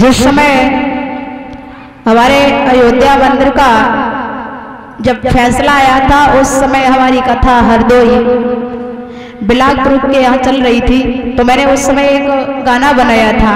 जिस समय हमारे अयोध्या मंदिर का जब फैसला आया था, उस समय हमारी कथा हरदोई ग्रुप के यहाँ चल रही थी तो मैंने उस समय एक गाना बनाया था।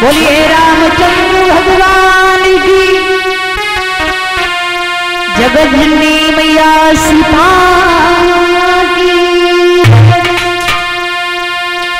जय रामचंद्र भगवान की। जगत मैया सीता